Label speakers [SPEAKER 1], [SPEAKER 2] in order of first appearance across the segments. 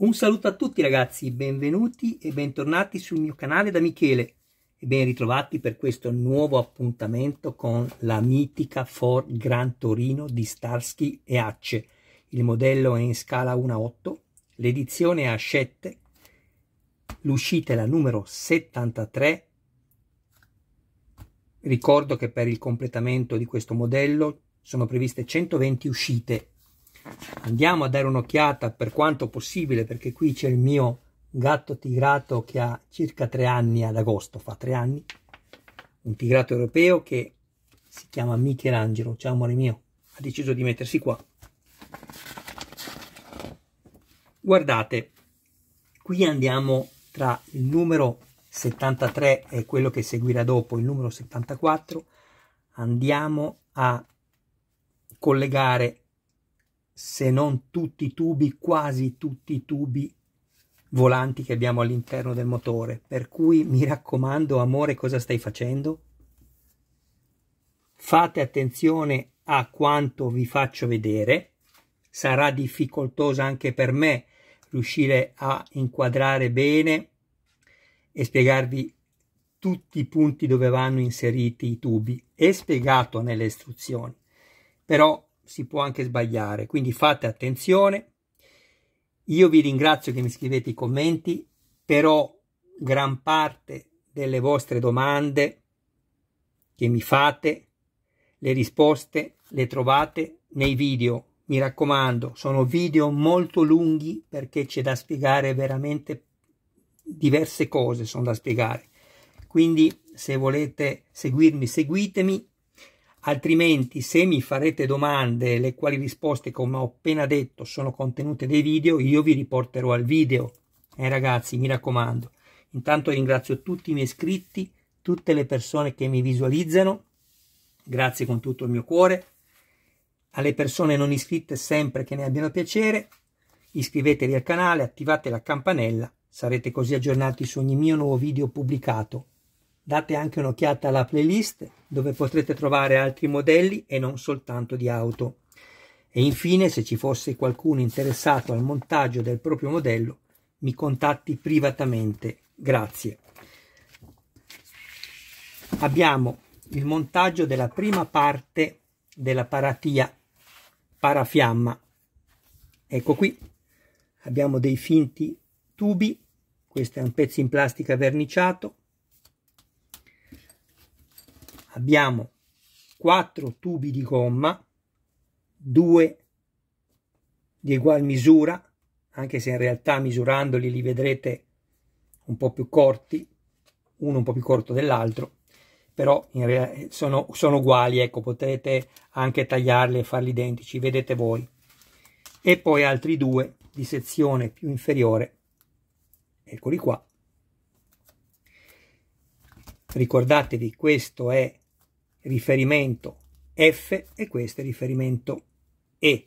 [SPEAKER 1] Un saluto a tutti ragazzi, benvenuti e bentornati sul mio canale da Michele e ben ritrovati per questo nuovo appuntamento con la mitica Ford Gran Torino di Starsky e Acce. Il modello è in scala 1.8, l'edizione è a 7, l'uscita è la numero 73. Ricordo che per il completamento di questo modello sono previste 120 uscite andiamo a dare un'occhiata per quanto possibile perché qui c'è il mio gatto tigrato che ha circa tre anni ad agosto fa tre anni. Un tigrato europeo che si chiama Michelangelo ciao amore mio ha deciso di mettersi qua. Guardate qui andiamo tra il numero 73 e quello che seguirà dopo il numero 74 andiamo a collegare se non tutti i tubi, quasi tutti i tubi volanti che abbiamo all'interno del motore. Per cui mi raccomando, amore, cosa stai facendo? Fate attenzione a quanto vi faccio vedere. Sarà difficoltoso anche per me riuscire a inquadrare bene e spiegarvi tutti i punti dove vanno inseriti i tubi. È spiegato nelle istruzioni, però si può anche sbagliare, quindi fate attenzione. Io vi ringrazio che mi scrivete i commenti, però gran parte delle vostre domande che mi fate, le risposte le trovate nei video. Mi raccomando, sono video molto lunghi perché c'è da spiegare veramente diverse cose, sono da spiegare. Quindi se volete seguirmi, seguitemi altrimenti se mi farete domande le quali risposte come ho appena detto sono contenute nei video io vi riporterò al video. Eh ragazzi mi raccomando. Intanto ringrazio tutti i miei iscritti tutte le persone che mi visualizzano. Grazie con tutto il mio cuore. Alle persone non iscritte sempre che ne abbiano piacere iscrivetevi al canale attivate la campanella sarete così aggiornati su ogni mio nuovo video pubblicato Date anche un'occhiata alla playlist dove potrete trovare altri modelli e non soltanto di auto. E infine, se ci fosse qualcuno interessato al montaggio del proprio modello, mi contatti privatamente. Grazie. Abbiamo il montaggio della prima parte della paratia parafiamma. Ecco qui, abbiamo dei finti tubi, questo è un pezzo in plastica verniciato, abbiamo quattro tubi di gomma, due di ugual misura, anche se in realtà misurandoli li vedrete un po' più corti, uno un po' più corto dell'altro, però sono, sono uguali, ecco, potete anche tagliarli e farli identici, vedete voi. E poi altri due di sezione più inferiore, eccoli qua. Ricordatevi, questo è riferimento F e questo è riferimento E.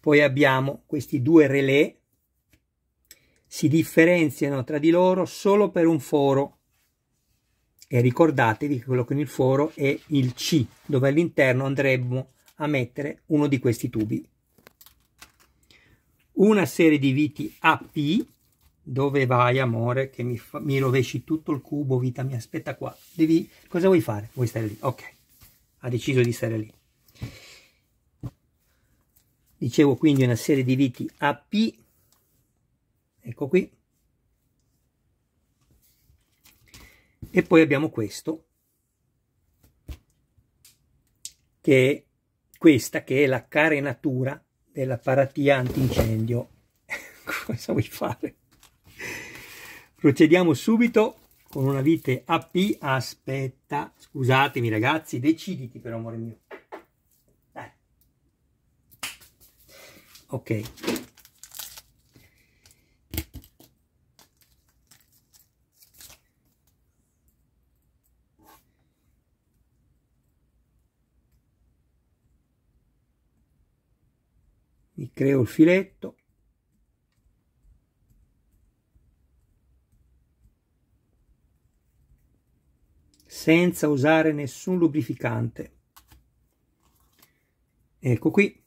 [SPEAKER 1] Poi abbiamo questi due relè, si differenziano tra di loro solo per un foro e ricordatevi che quello con il foro è il C, dove all'interno andremo a mettere uno di questi tubi. Una serie di viti AP dove vai, amore, che mi, fa, mi rovesci tutto il cubo, vita mi aspetta qua. Devi, cosa vuoi fare? Vuoi stare lì? Ok, ha deciso di stare lì. Dicevo quindi una serie di viti AP, ecco qui. E poi abbiamo questo, che è questa che è la carenatura della paratia antincendio. Cosa vuoi fare? Procediamo subito con una vite AP. Aspetta, scusatemi ragazzi, deciditi per amore mio. Dai. Ok. Mi creo il filetto. Senza usare nessun lubrificante. ecco qui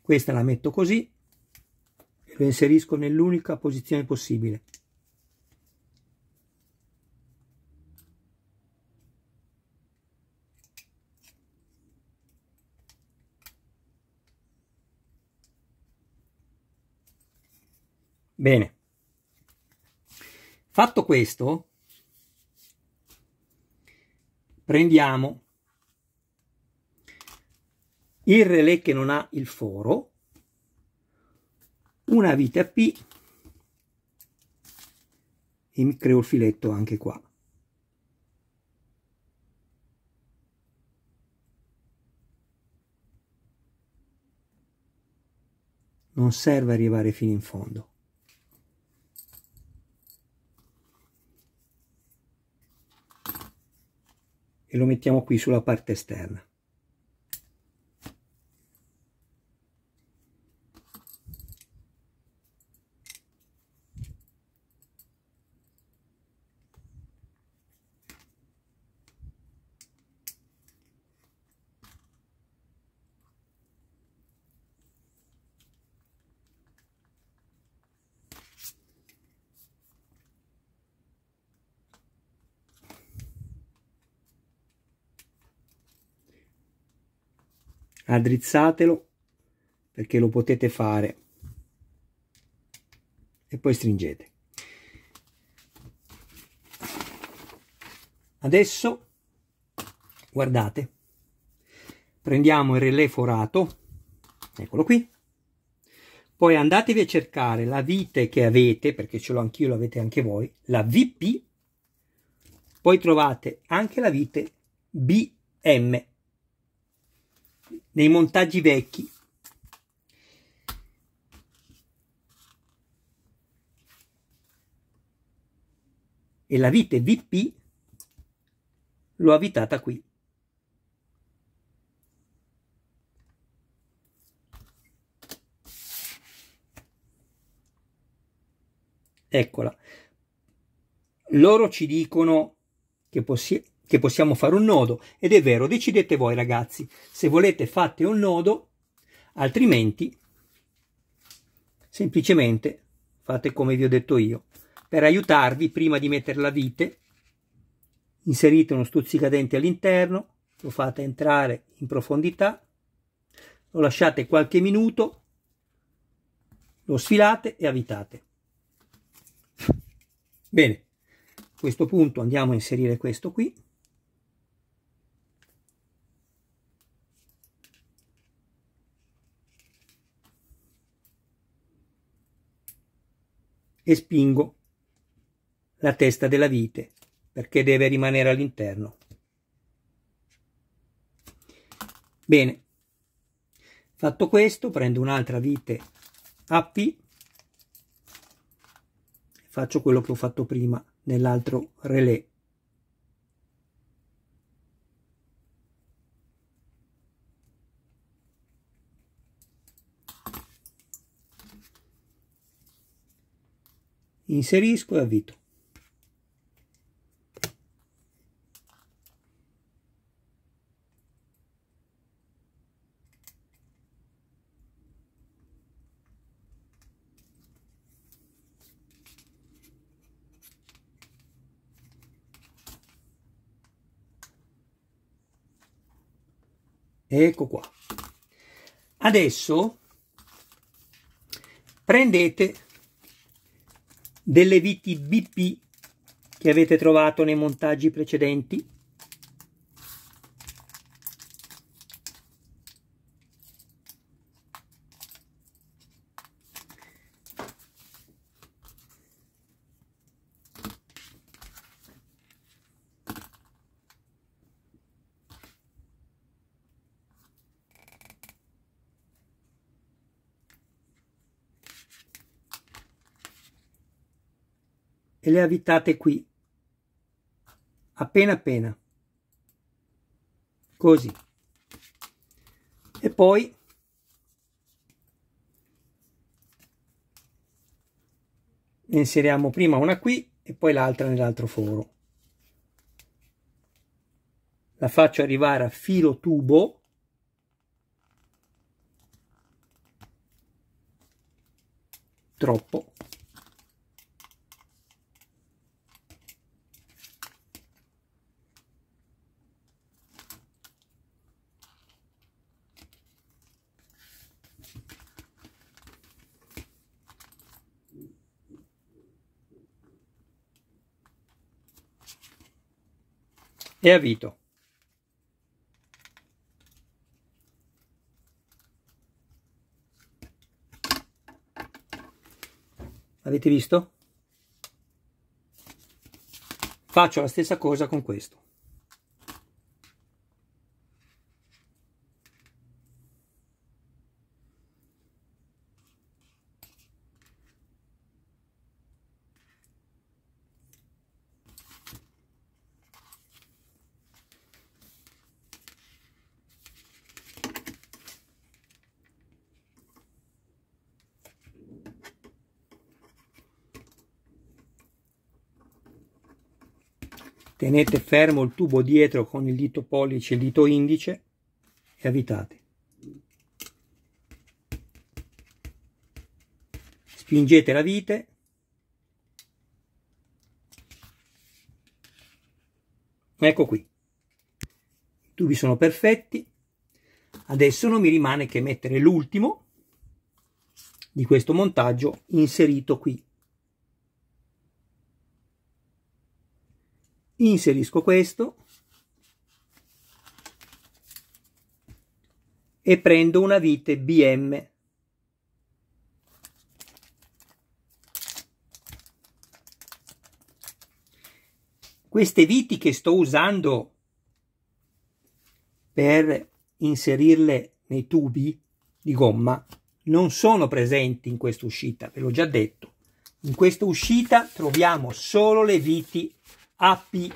[SPEAKER 1] questa la metto così e lo inserisco nell'unica posizione possibile Bene. Fatto questo, prendiamo il relè che non ha il foro, una vite P e mi creo il filetto anche qua. Non serve arrivare fino in fondo. E lo mettiamo qui sulla parte esterna. Addrizzatelo perché lo potete fare. E poi stringete. Adesso guardate. Prendiamo il relè forato eccolo qui. Poi andatevi a cercare la vite che avete perché ce l'ho anch'io l'avete anche voi la VP poi trovate anche la vite BM nei montaggi vecchi. E la vite VP l'ho avvitata qui. Eccola. Loro ci dicono che possiamo che possiamo fare un nodo ed è vero, decidete voi ragazzi, se volete fate un nodo, altrimenti semplicemente fate come vi ho detto io. Per aiutarvi, prima di mettere la vite, inserite uno stuzzicadente all'interno, lo fate entrare in profondità, lo lasciate qualche minuto, lo sfilate e avvitate. Bene, a questo punto andiamo a inserire questo qui. E spingo la testa della vite perché deve rimanere all'interno. Bene, fatto questo prendo un'altra vite AP faccio quello che ho fatto prima nell'altro relè inserisco e avvito. Ecco qua. Adesso prendete delle viti BP che avete trovato nei montaggi precedenti e le avvitate qui, appena appena, così. E poi ne inseriamo prima una qui e poi l'altra nell'altro foro. La faccio arrivare a filo tubo troppo e avvito. Avete visto? Faccio la stessa cosa con questo. Tenete fermo il tubo dietro con il dito pollice e il dito indice e avvitate. Spingete la vite. Ecco qui. I tubi sono perfetti. Adesso non mi rimane che mettere l'ultimo di questo montaggio inserito qui inserisco questo e prendo una vite BM queste viti che sto usando per inserirle nei tubi di gomma non sono presenti in questa uscita, ve l'ho già detto. In questa uscita troviamo solo le viti AP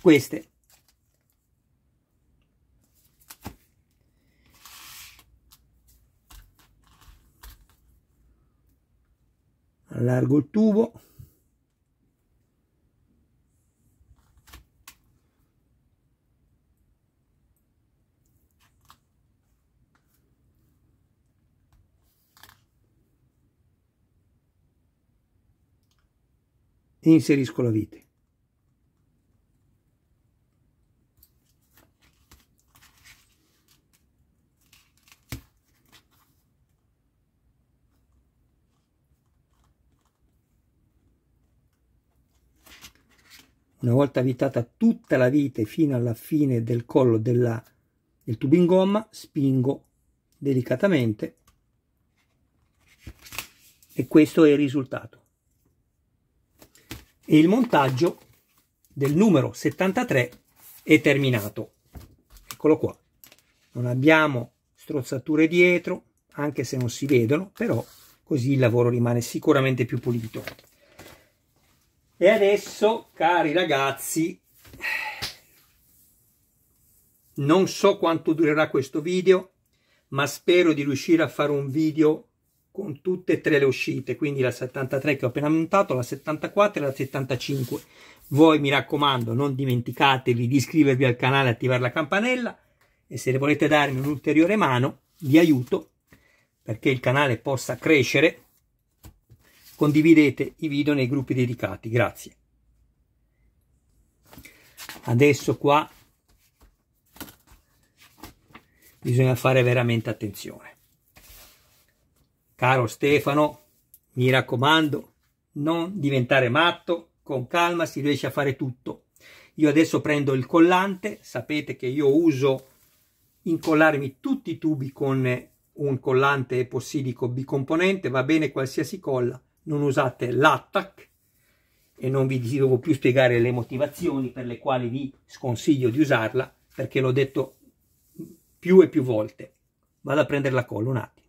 [SPEAKER 1] queste. Allargo il tubo e inserisco la vite. Una volta avvitata tutta la vite fino alla fine del collo della, del tubo in gomma, spingo delicatamente e questo è il risultato e il montaggio del numero 73 è terminato. Eccolo qua. Non abbiamo strozzature dietro, anche se non si vedono, però così il lavoro rimane sicuramente più pulito. E adesso, cari ragazzi, non so quanto durerà questo video, ma spero di riuscire a fare un video con tutte e tre le uscite, quindi la 73 che ho appena montato, la 74 e la 75. Voi mi raccomando, non dimenticatevi di iscrivervi al canale e attivare la campanella e se volete darmi un'ulteriore mano vi aiuto perché il canale possa crescere, condividete i video nei gruppi dedicati. Grazie. Adesso qua bisogna fare veramente attenzione. Caro Stefano, mi raccomando, non diventare matto, con calma si riesce a fare tutto. Io adesso prendo il collante, sapete che io uso incollarmi tutti i tubi con un collante epossidico bicomponente, va bene qualsiasi colla, non usate l'attack e non vi devo più spiegare le motivazioni per le quali vi sconsiglio di usarla, perché l'ho detto più e più volte. Vado a prendere la colla un attimo.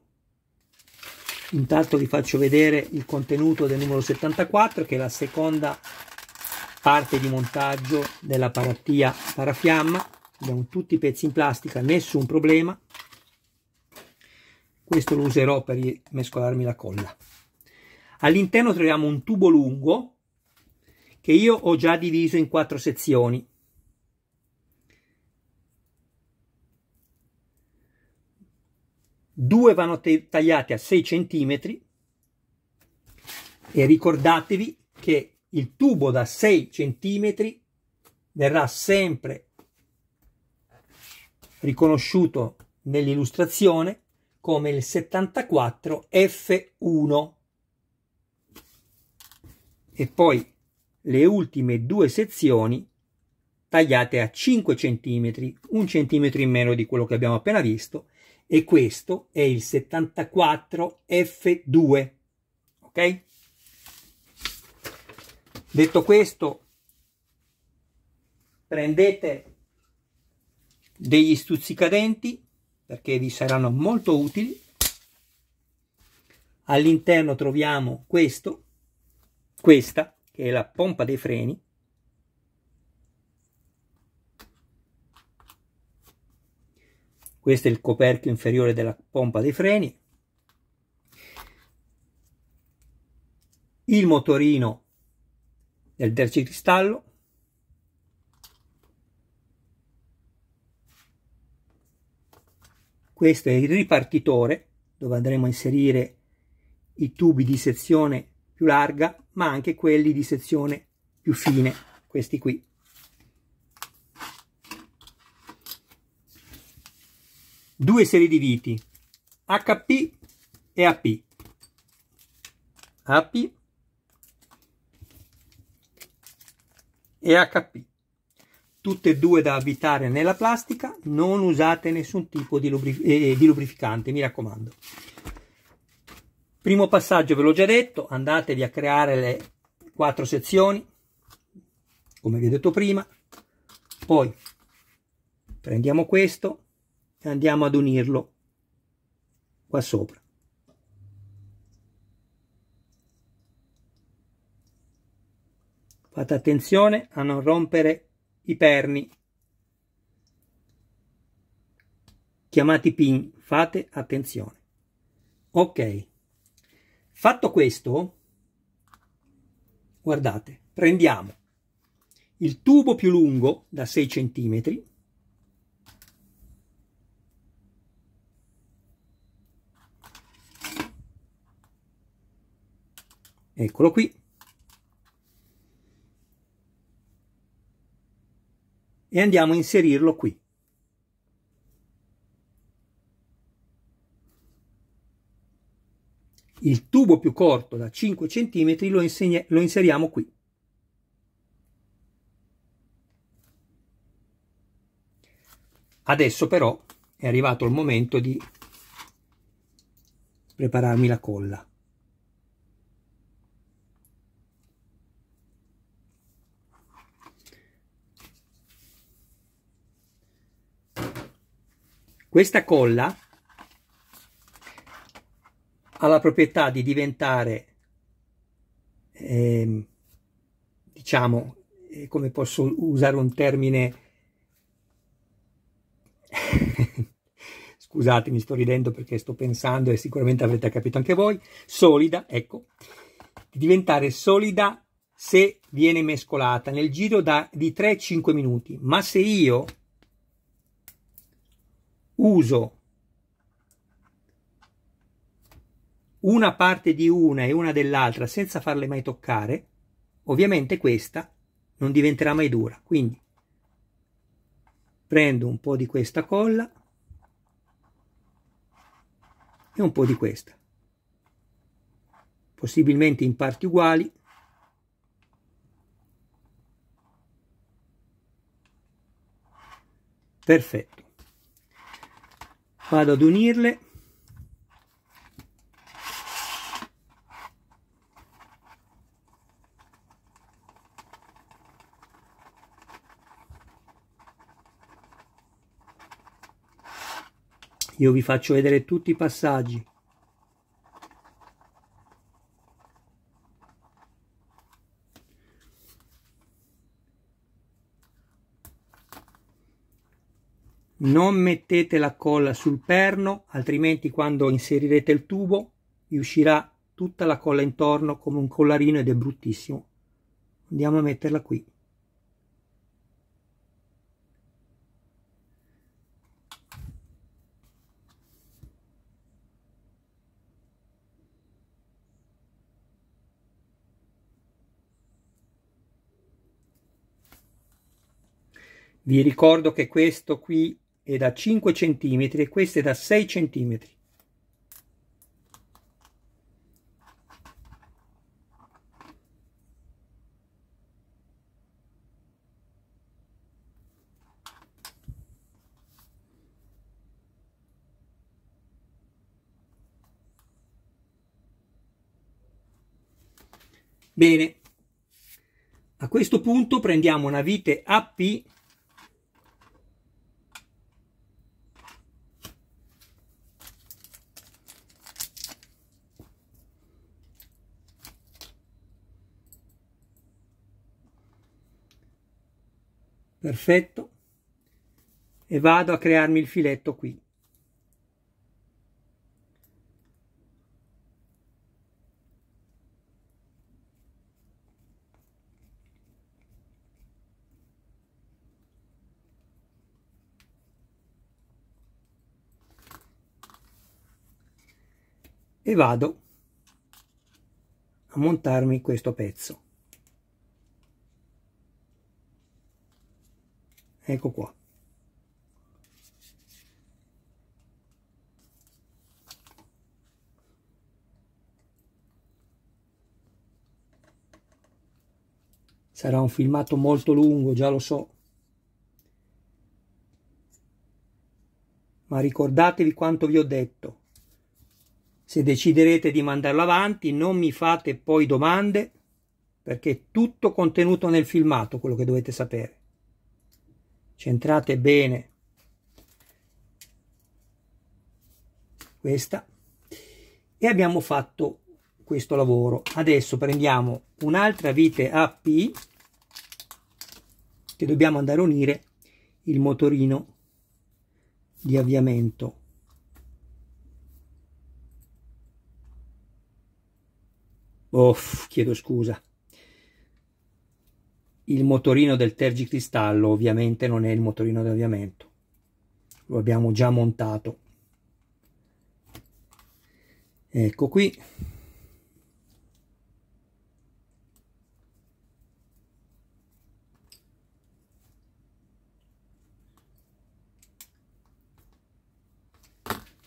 [SPEAKER 1] Intanto vi faccio vedere il contenuto del numero 74 che è la seconda parte di montaggio della parattia parafiamma. Abbiamo tutti i pezzi in plastica, nessun problema. Questo lo userò per mescolarmi la colla. All'interno troviamo un tubo lungo che io ho già diviso in quattro sezioni. Due vanno tagliati a 6 cm e ricordatevi che il tubo da 6 cm verrà sempre riconosciuto nell'illustrazione come il 74 F1 e poi le ultime due sezioni tagliate a 5 cm, un centimetro in meno di quello che abbiamo appena visto e questo è il 74 F2 ok? Detto questo prendete degli stuzzicadenti perché vi saranno molto utili. All'interno troviamo questo questa che è la pompa dei freni questo è il coperchio inferiore della pompa dei freni. Il motorino del tergicristallo questo è il ripartitore dove andremo a inserire i tubi di sezione più larga ma anche quelli di sezione più fine questi qui due serie di viti HP e AP AP e HP tutte e due da abitare nella plastica non usate nessun tipo di, lubrif eh, di lubrificante mi raccomando. Primo passaggio ve l'ho già detto andatevi a creare le quattro sezioni come vi ho detto prima. Poi prendiamo questo e andiamo ad unirlo qua sopra. Fate attenzione a non rompere i perni chiamati pin, fate attenzione. Ok, fatto questo, guardate, prendiamo il tubo più lungo da 6 cm eccolo qui. E andiamo a inserirlo qui. Il tubo più corto da 5 cm lo, lo inseriamo qui. Adesso però è arrivato il momento di prepararmi la colla Questa colla ha la proprietà di diventare, eh, diciamo, eh, come posso usare un termine, scusate mi sto ridendo perché sto pensando e sicuramente avrete capito anche voi, solida, ecco, di diventare solida se viene mescolata nel giro da, di 3-5 minuti, ma se io uso una parte di una e una dell'altra senza farle mai toccare, ovviamente questa non diventerà mai dura. Quindi prendo un po' di questa colla e un po' di questa, possibilmente in parti uguali. Perfetto vado ad unirle. Io vi faccio vedere tutti i passaggi non mettete la colla sul perno altrimenti quando inserirete il tubo vi uscirà tutta la colla intorno come un collarino ed è bruttissimo. Andiamo a metterla qui. Vi ricordo che questo qui è da 5 cm e questo è da 6 cm Bene, a questo punto prendiamo una vite AP perfetto. E vado a crearmi il filetto qui. E vado a montarmi questo pezzo ecco qua. Sarà un filmato molto lungo già lo so. Ma ricordatevi quanto vi ho detto. Se deciderete di mandarlo avanti, non mi fate poi domande, perché è tutto contenuto nel filmato, quello che dovete sapere. Centrate bene questa e abbiamo fatto questo lavoro. Adesso prendiamo un'altra vite AP che dobbiamo andare a unire il motorino di avviamento Oh, chiedo scusa. Il motorino del tergicristallo ovviamente non è il motorino di avviamento. Lo abbiamo già montato. Ecco qui.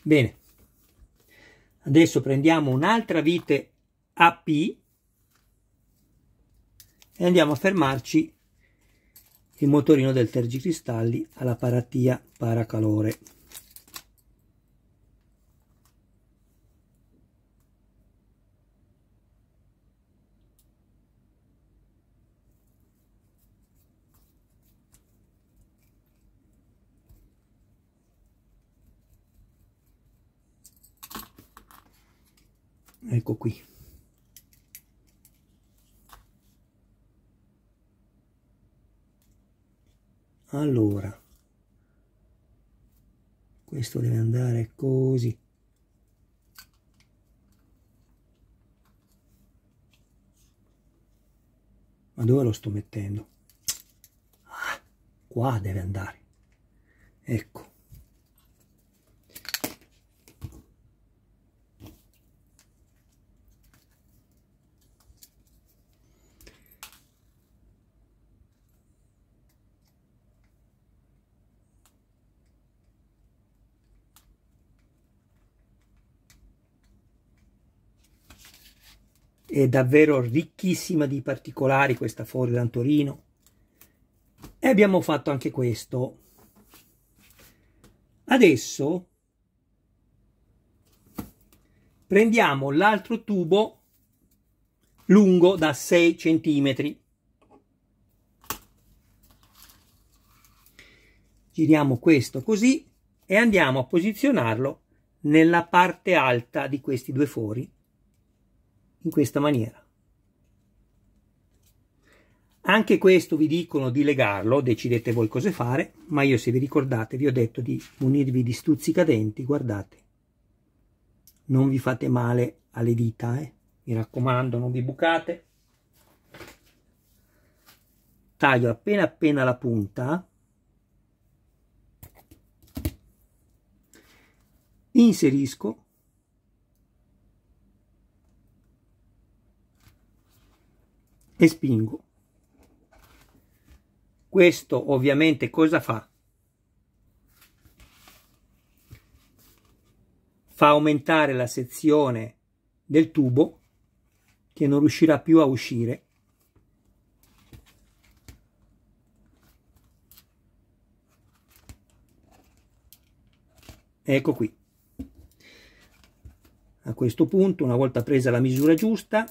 [SPEAKER 1] Bene. Adesso prendiamo un'altra vite AP e andiamo a fermarci il motorino del tergicristalli alla paratia paracalore. Ecco qui. Allora questo deve andare così. Ma dove lo sto mettendo? Ah, qua deve andare. Ecco è davvero ricchissima di particolari questa Forilan Torino e abbiamo fatto anche questo. Adesso prendiamo l'altro tubo lungo da 6 centimetri. Giriamo questo così e andiamo a posizionarlo nella parte alta di questi due fori in questa maniera. Anche questo vi dicono di legarlo, decidete voi cosa fare, ma io se vi ricordate vi ho detto di munirvi di stuzzicadenti, guardate, non vi fate male alle dita, eh? mi raccomando non vi bucate. Taglio appena appena la punta, inserisco e spingo. Questo ovviamente cosa fa? Fa aumentare la sezione del tubo che non riuscirà più a uscire. Ecco qui. A questo punto una volta presa la misura giusta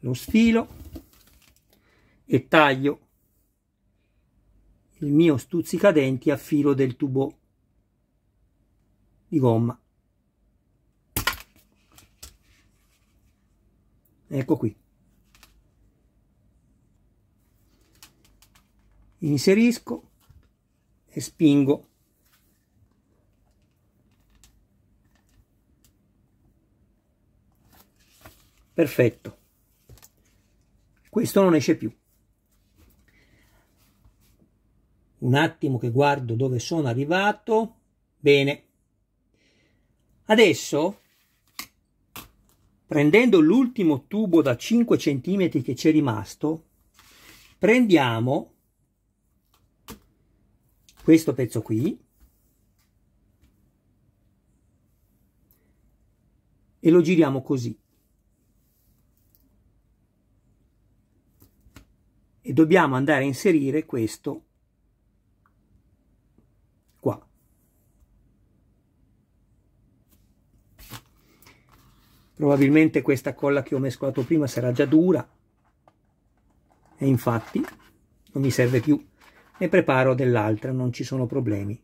[SPEAKER 1] lo sfilo e taglio il mio stuzzicadenti a filo del tubo di gomma. Ecco qui. Inserisco e spingo. Perfetto questo non esce più. Un attimo che guardo dove sono arrivato. Bene. Adesso prendendo l'ultimo tubo da 5 cm che c'è rimasto prendiamo questo pezzo qui e lo giriamo così e dobbiamo andare a inserire questo qua. Probabilmente questa colla che ho mescolato prima sarà già dura e infatti non mi serve più. Ne preparo dell'altra, non ci sono problemi.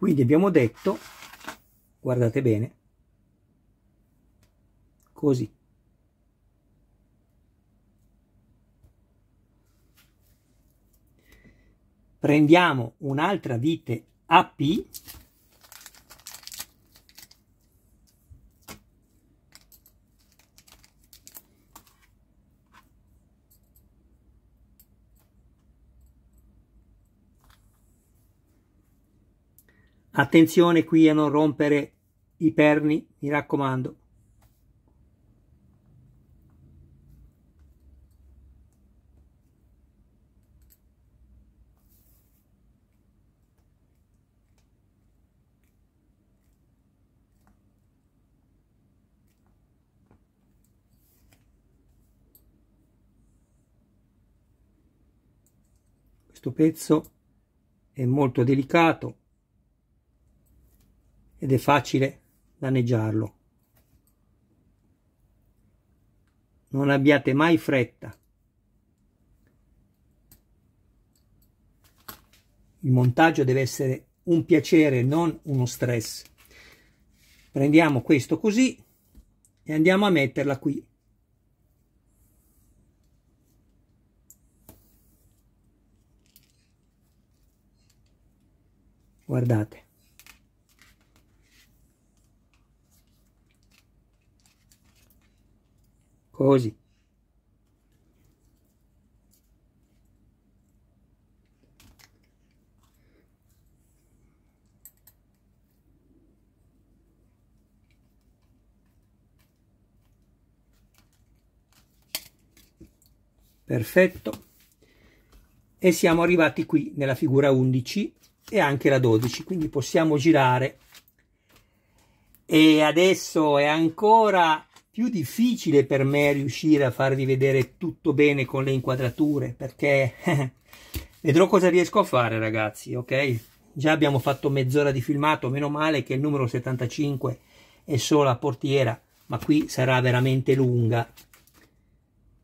[SPEAKER 1] Quindi abbiamo detto guardate bene così. Prendiamo un'altra vite AP Attenzione qui a non rompere i perni, mi raccomando. Questo pezzo è molto delicato ed è facile danneggiarlo. Non abbiate mai fretta. Il montaggio deve essere un piacere, non uno stress. Prendiamo questo così e andiamo a metterla qui. Guardate. Così. Perfetto. E siamo arrivati qui nella figura 11 e anche la 12, quindi possiamo girare. E adesso è ancora più difficile per me riuscire a farvi vedere tutto bene con le inquadrature perché vedrò cosa riesco a fare ragazzi ok? Già abbiamo fatto mezz'ora di filmato meno male che il numero 75 è solo la portiera ma qui sarà veramente lunga.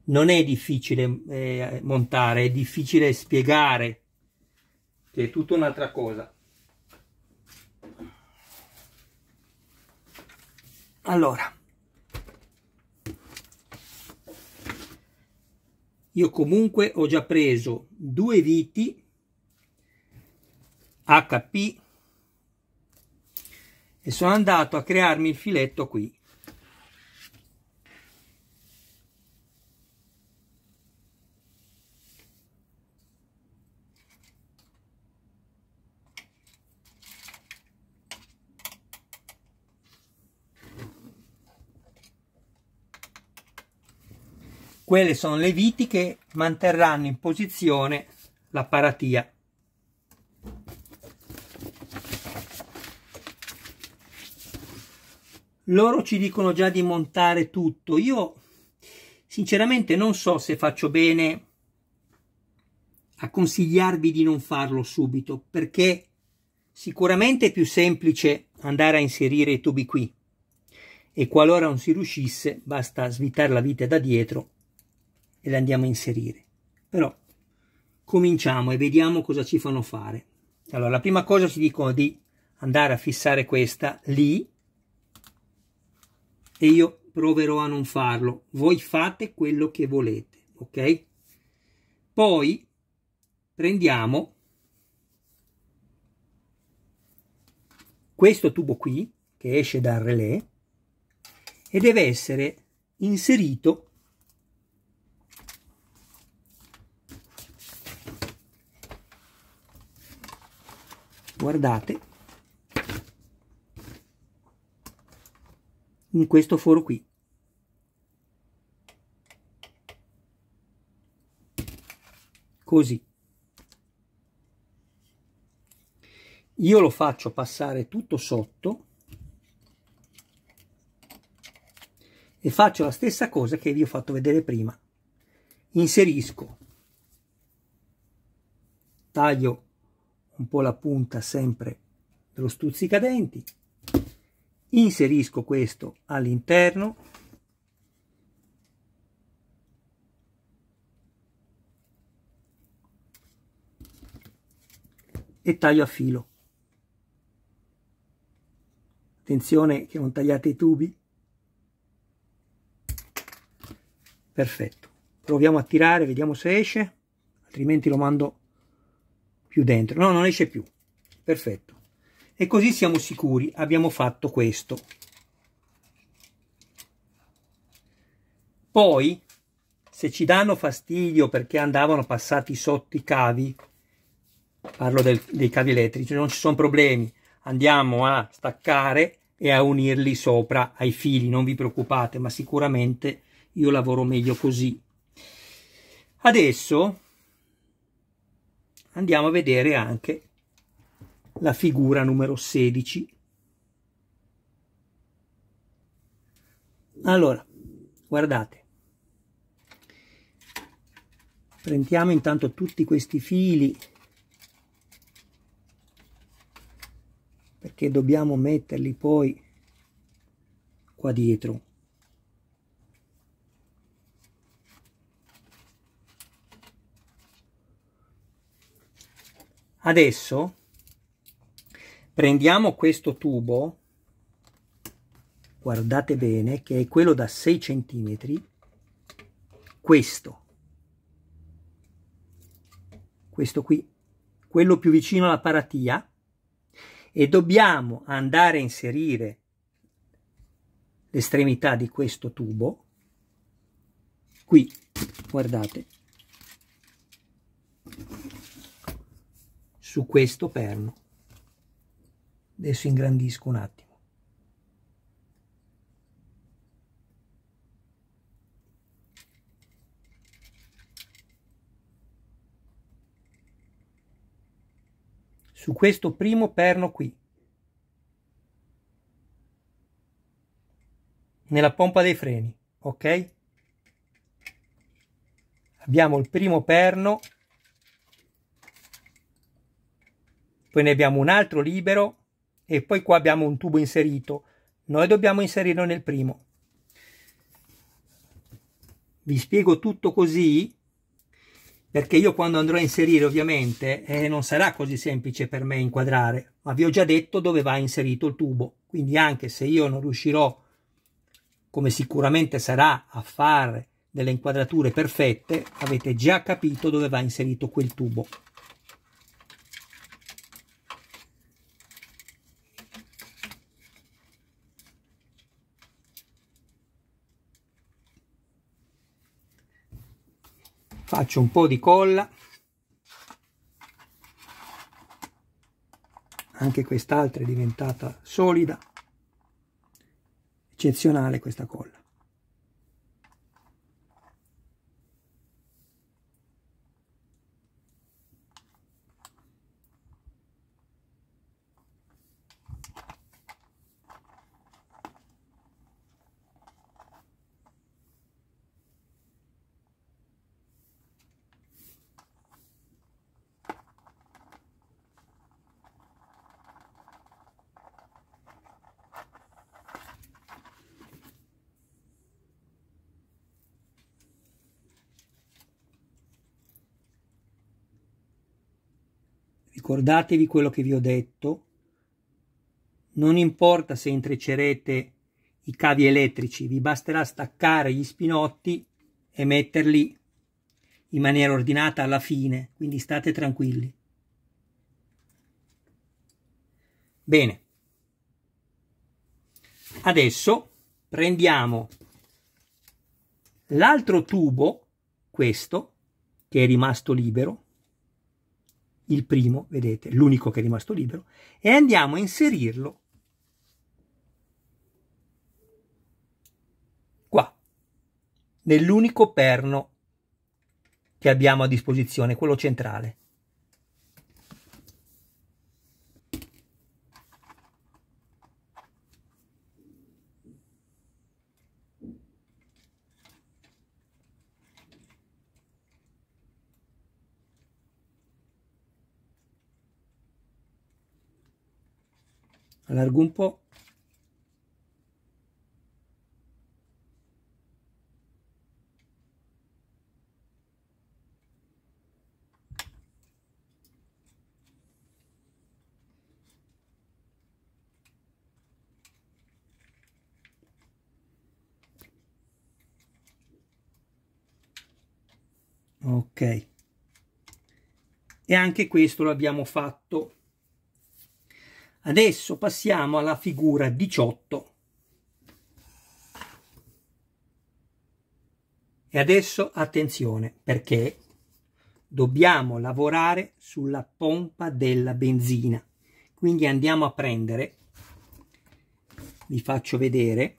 [SPEAKER 1] Non è difficile eh, montare è difficile spiegare che è tutta un'altra cosa. Allora io comunque ho già preso due viti HP e sono andato a crearmi il filetto qui Quelle sono le viti che manterranno in posizione la paratia. Loro ci dicono già di montare tutto. Io sinceramente non so se faccio bene a consigliarvi di non farlo subito, perché sicuramente è più semplice andare a inserire i tubi qui e qualora non si riuscisse basta svitare la vite da dietro e le andiamo a inserire. Però cominciamo e vediamo cosa ci fanno fare. Allora, la prima cosa ci dicono di andare a fissare questa lì e io proverò a non farlo. Voi fate quello che volete, ok? Poi prendiamo questo tubo qui che esce dal relè e deve essere inserito guardate. In questo foro qui. Così. Io lo faccio passare tutto sotto. E faccio la stessa cosa che vi ho fatto vedere prima. Inserisco. Taglio un po' la punta sempre dello stuzzicadenti. Inserisco questo all'interno. E taglio a filo. Attenzione che non tagliate i tubi. Perfetto. Proviamo a tirare vediamo se esce altrimenti lo mando più dentro. No, non esce più. Perfetto. E così siamo sicuri, abbiamo fatto questo. Poi, se ci danno fastidio perché andavano passati sotto i cavi, parlo del, dei cavi elettrici, non ci sono problemi. Andiamo a staccare e a unirli sopra ai fili, non vi preoccupate, ma sicuramente io lavoro meglio così. Adesso andiamo a vedere anche la figura numero 16. Allora, guardate, prendiamo intanto tutti questi fili perché dobbiamo metterli poi qua dietro Adesso prendiamo questo tubo, guardate bene, che è quello da 6 cm, questo, questo qui, quello più vicino alla paratia, e dobbiamo andare a inserire l'estremità di questo tubo. Qui, guardate, su questo perno. Adesso ingrandisco un attimo. Su questo primo perno qui. Nella pompa dei freni, ok? Abbiamo il primo perno poi ne abbiamo un altro libero e poi qua abbiamo un tubo inserito noi dobbiamo inserirlo nel primo. Vi spiego tutto così perché io quando andrò a inserire ovviamente eh, non sarà così semplice per me inquadrare, ma vi ho già detto dove va inserito il tubo, quindi anche se io non riuscirò, come sicuramente sarà, a fare delle inquadrature perfette, avete già capito dove va inserito quel tubo. Faccio un po' di colla. Anche quest'altra è diventata solida. Eccezionale questa colla Ricordatevi quello che vi ho detto. Non importa se intreccerete i cavi elettrici, vi basterà staccare gli spinotti e metterli in maniera ordinata alla fine, quindi state tranquilli. Bene. Adesso prendiamo l'altro tubo, questo, che è rimasto libero, il primo, vedete, l'unico che è rimasto libero, e andiamo a inserirlo qua, nell'unico perno che abbiamo a disposizione, quello centrale. Allargo un po' ok. E anche questo l'abbiamo fatto Adesso passiamo alla figura 18. E adesso attenzione perché dobbiamo lavorare sulla pompa della benzina. Quindi andiamo a prendere, vi faccio vedere,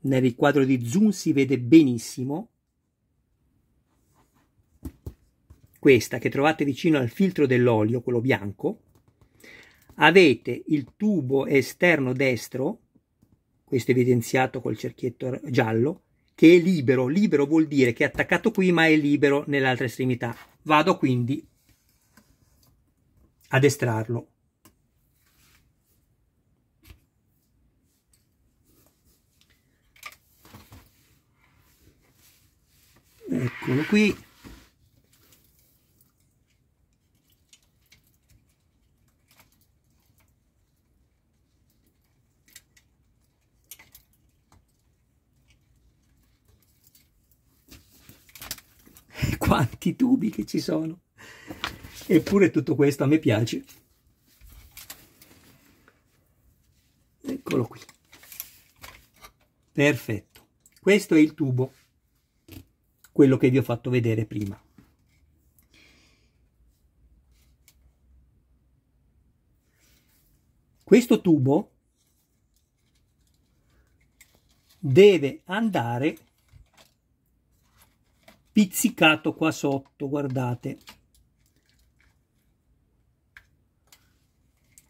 [SPEAKER 1] nel riquadro di zoom si vede benissimo questa che trovate vicino al filtro dell'olio, quello bianco, avete il tubo esterno destro, questo evidenziato col cerchietto giallo, che è libero. Libero vuol dire che è attaccato qui ma è libero nell'altra estremità. Vado quindi ad estrarlo. Eccolo qui. Quanti tubi che ci sono. Eppure tutto questo a me piace. Eccolo qui. Perfetto. Questo è il tubo, quello che vi ho fatto vedere prima. Questo tubo deve andare pizzicato qua sotto, guardate.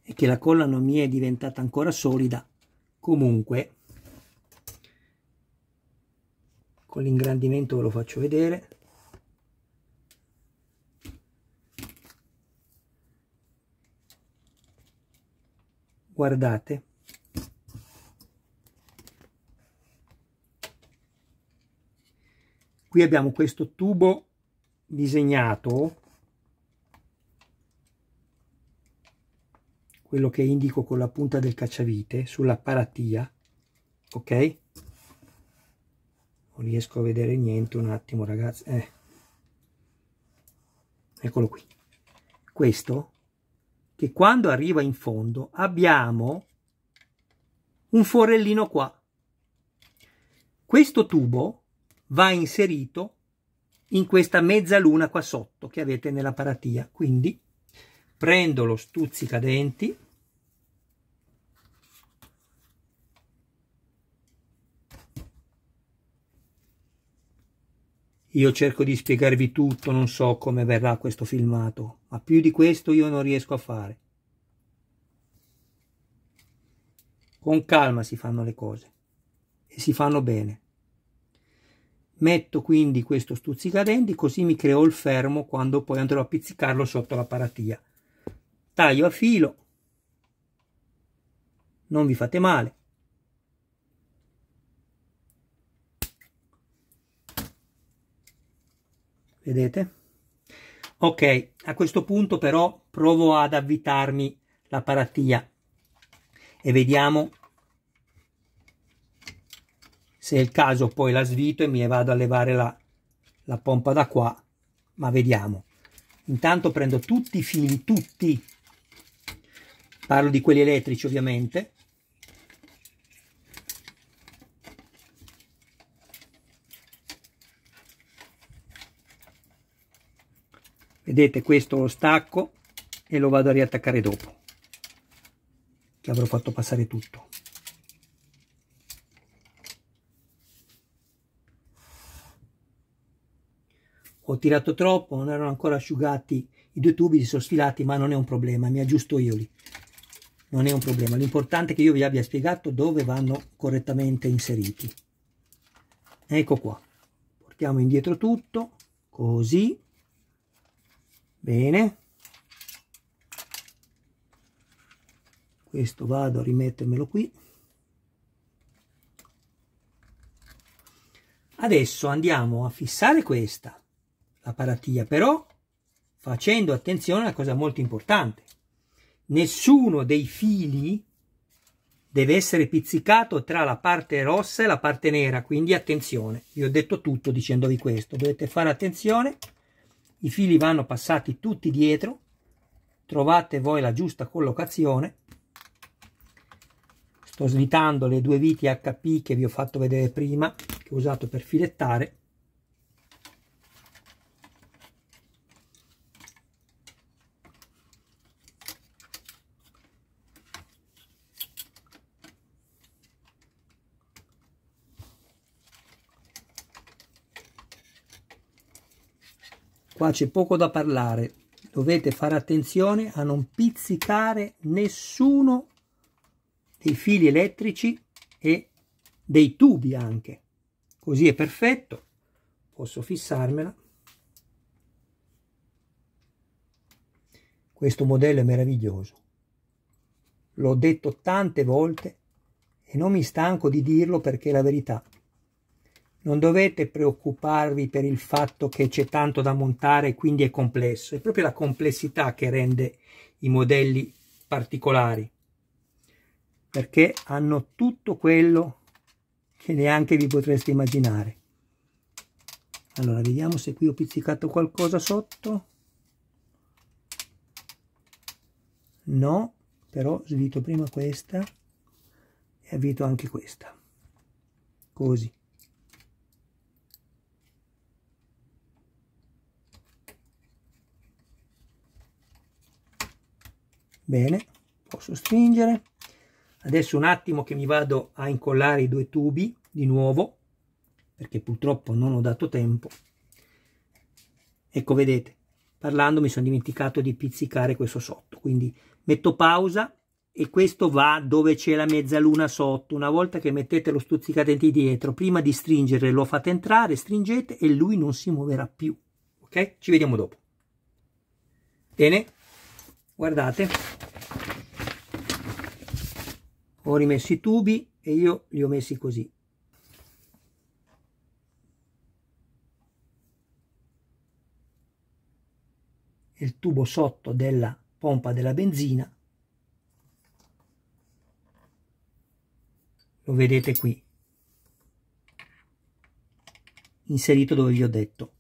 [SPEAKER 1] E che la colla non mi è diventata ancora solida. Comunque, con l'ingrandimento ve lo faccio vedere. Guardate. Qui abbiamo questo tubo disegnato quello che indico con la punta del cacciavite sulla paratia ok? Non riesco a vedere niente un attimo ragazzi eh. eccolo qui. Questo che quando arriva in fondo abbiamo un forellino qua. Questo tubo va inserito in questa mezzaluna qua sotto che avete nella paratia quindi prendo lo stuzzicadenti Io cerco di spiegarvi tutto, non so come verrà questo filmato, ma più di questo io non riesco a fare. Con calma si fanno le cose e si fanno bene. Metto quindi questo stuzzicadenti così mi creo il fermo quando poi andrò a pizzicarlo sotto la paratia. Taglio a filo, non vi fate male. vedete? Ok, a questo punto però provo ad avvitarmi la paratia e vediamo se è il caso poi la svito e mi vado a levare la, la pompa da qua, ma vediamo. Intanto prendo tutti i fili, tutti, parlo di quelli elettrici ovviamente, vedete questo lo stacco e lo vado a riattaccare dopo che avrò fatto passare tutto tirato troppo non erano ancora asciugati i due tubi si sono sfilati ma non è un problema mi aggiusto io lì. Non è un problema l'importante è che io vi abbia spiegato dove vanno correttamente inseriti. Ecco qua. Portiamo indietro tutto così. Bene. Questo vado a rimettermelo qui. Adesso andiamo a fissare questa la paratia. Però facendo attenzione a una cosa molto importante. Nessuno dei fili deve essere pizzicato tra la parte rossa e la parte nera quindi attenzione. Vi ho detto tutto dicendovi questo. Dovete fare attenzione. I fili vanno passati tutti dietro. Trovate voi la giusta collocazione. Sto svitando le due viti HP che vi ho fatto vedere prima che ho usato per filettare qua c'è poco da parlare. Dovete fare attenzione a non pizzicare nessuno dei fili elettrici e dei tubi anche. Così è perfetto. Posso fissarmela. Questo modello è meraviglioso. L'ho detto tante volte e non mi stanco di dirlo perché è la verità non dovete preoccuparvi per il fatto che c'è tanto da montare e quindi è complesso, è proprio la complessità che rende i modelli particolari, perché hanno tutto quello che neanche vi potreste immaginare. Allora, vediamo se qui ho pizzicato qualcosa sotto. No, però svito prima questa e avvito anche questa. Così. Bene posso stringere. Adesso un attimo che mi vado a incollare i due tubi di nuovo perché purtroppo non ho dato tempo. Ecco vedete parlando mi sono dimenticato di pizzicare questo sotto quindi metto pausa e questo va dove c'è la mezzaluna sotto. Una volta che mettete lo stuzzicadenti dietro prima di stringere lo fate entrare stringete e lui non si muoverà più. Ok? Ci vediamo dopo. Bene guardate. Ho rimesso i tubi e io li ho messi così. Il tubo sotto della pompa della benzina. Lo vedete qui. Inserito dove vi ho detto.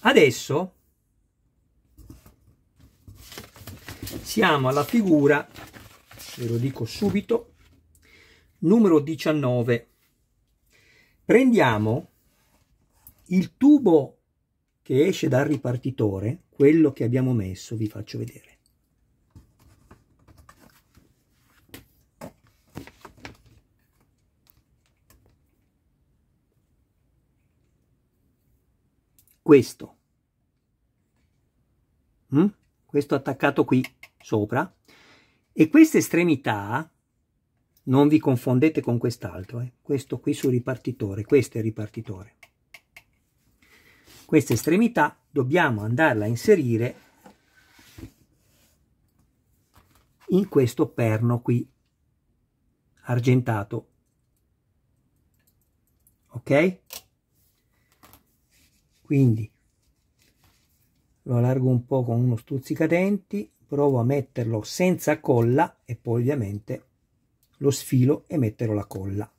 [SPEAKER 1] Adesso siamo alla figura ve lo dico subito numero 19 prendiamo il tubo che esce dal ripartitore quello che abbiamo messo vi faccio vedere. Questo. Mm? questo attaccato qui sopra. E questa estremità non vi confondete con quest'altro eh? questo qui sul ripartitore questo è il ripartitore. Questa estremità dobbiamo andarla a inserire in questo perno qui argentato. Ok? Quindi lo allargo un po' con uno stuzzicadenti provo a metterlo senza colla e poi ovviamente lo sfilo e metterò la colla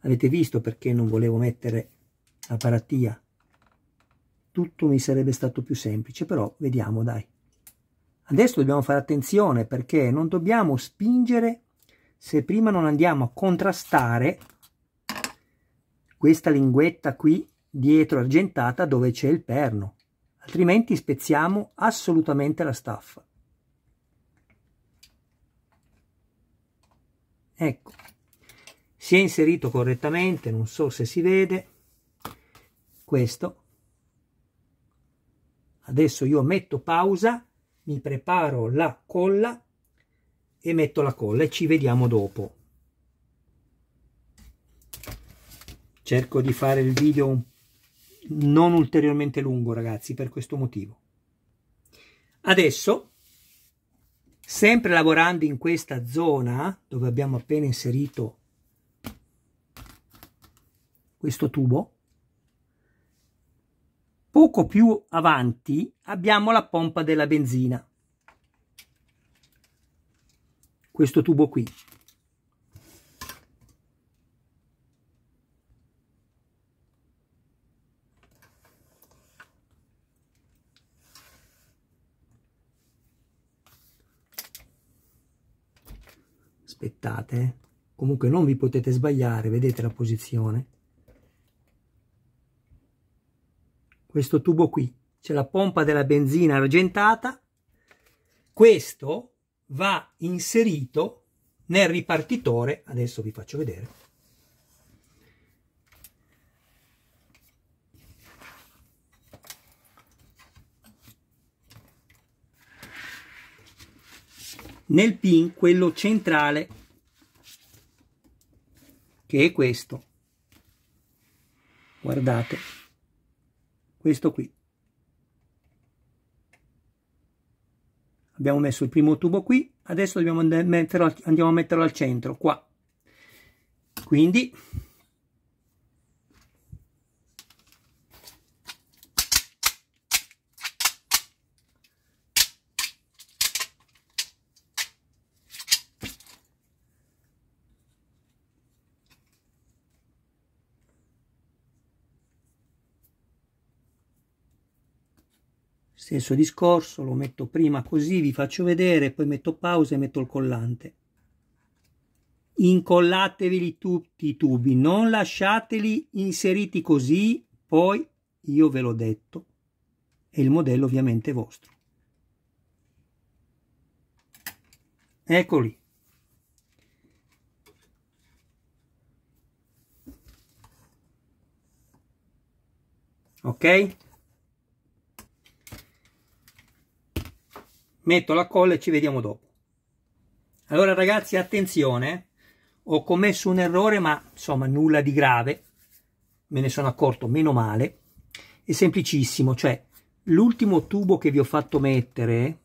[SPEAKER 1] avete visto perché non volevo mettere la paratia tutto mi sarebbe stato più semplice, però vediamo dai. Adesso dobbiamo fare attenzione perché non dobbiamo spingere se prima non andiamo a contrastare questa linguetta qui dietro argentata dove c'è il perno, altrimenti spezziamo assolutamente la staffa. Ecco, si è inserito correttamente, non so se si vede, questo Adesso io metto pausa, mi preparo la colla e metto la colla e ci vediamo dopo. Cerco di fare il video non ulteriormente lungo ragazzi per questo motivo. Adesso, sempre lavorando in questa zona dove abbiamo appena inserito questo tubo, Poco più avanti abbiamo la pompa della benzina. Questo tubo qui. Aspettate, eh. comunque non vi potete sbagliare, vedete la posizione. Questo tubo qui, c'è la pompa della benzina argentata, questo va inserito nel ripartitore, adesso vi faccio vedere, nel pin quello centrale che è questo. Guardate questo qui. Abbiamo messo il primo tubo qui adesso dobbiamo metterlo, andiamo a metterlo al centro qua. Quindi stesso discorso lo metto prima così vi faccio vedere poi metto pausa e metto il collante. Incollatevi tutti i tubi non lasciateli inseriti così poi io ve l'ho detto. E il modello ovviamente è vostro eccoli ok metto la colla e ci vediamo dopo. Allora ragazzi attenzione. Ho commesso un errore ma insomma nulla di grave. Me ne sono accorto meno male. È semplicissimo cioè l'ultimo tubo che vi ho fatto mettere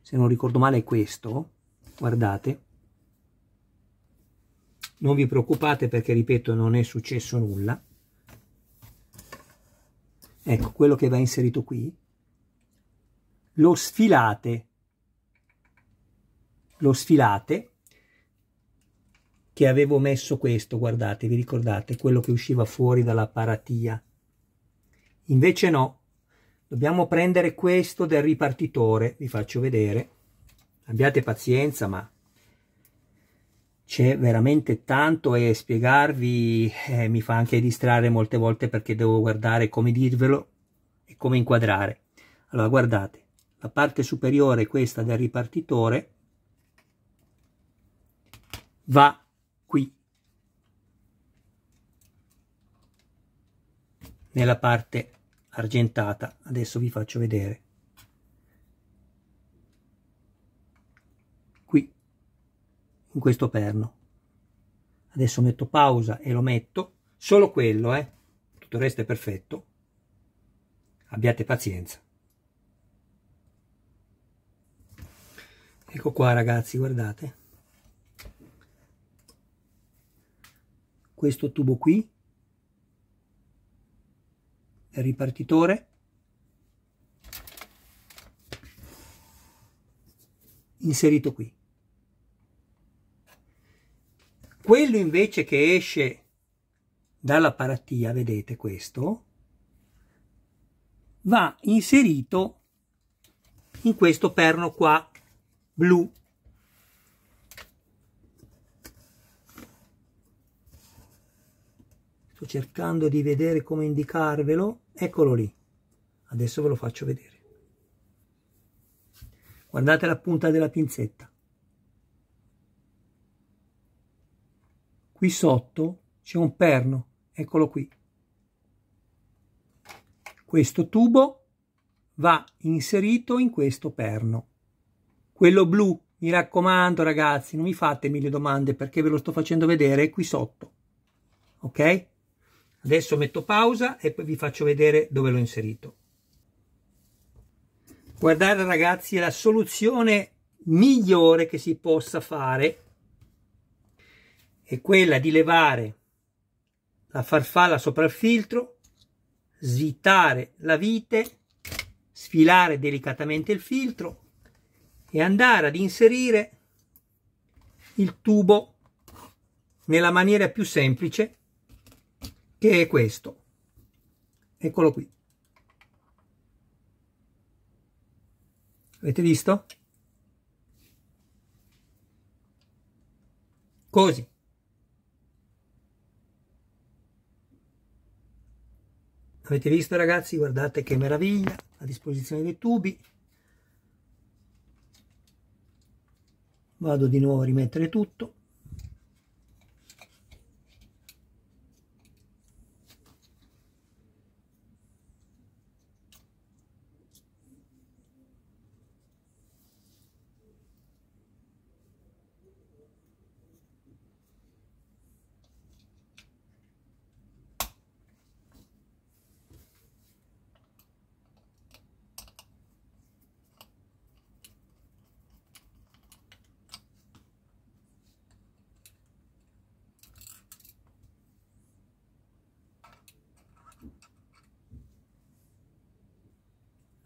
[SPEAKER 1] se non ricordo male è questo, guardate, non vi preoccupate perché ripeto non è successo nulla, ecco quello che va inserito qui, lo sfilate, lo sfilate che avevo messo questo, guardate, vi ricordate, quello che usciva fuori dalla paratia. Invece no, dobbiamo prendere questo del ripartitore, vi faccio vedere. Abbiate pazienza, ma c'è veramente tanto e spiegarvi eh, mi fa anche distrarre molte volte perché devo guardare come dirvelo e come inquadrare. Allora, guardate, la parte superiore, questa del ripartitore, va qui nella parte argentata. Adesso vi faccio vedere. Qui in questo perno. Adesso metto pausa e lo metto. Solo quello eh. Tutto il resto è perfetto. Abbiate pazienza ecco qua ragazzi guardate. Questo tubo qui. Il ripartitore. Inserito qui. Quello invece che esce dalla paratia vedete questo va inserito in questo perno qua blu. Sto cercando di vedere come indicarvelo. Eccolo lì. Adesso ve lo faccio vedere. Guardate la punta della pinzetta. Qui sotto c'è un perno. Eccolo qui. Questo tubo va inserito in questo perno quello blu mi raccomando ragazzi non mi fate mille domande perché ve lo sto facendo vedere qui sotto ok Adesso metto pausa e poi vi faccio vedere dove l'ho inserito. Guardate ragazzi, la soluzione migliore che si possa fare è quella di levare la farfalla sopra il filtro, svitare la vite, sfilare delicatamente il filtro e andare ad inserire il tubo nella maniera più semplice che è questo. Eccolo qui. Avete visto? Così. Avete visto ragazzi? Guardate che meraviglia, a disposizione dei tubi. Vado di nuovo a rimettere tutto.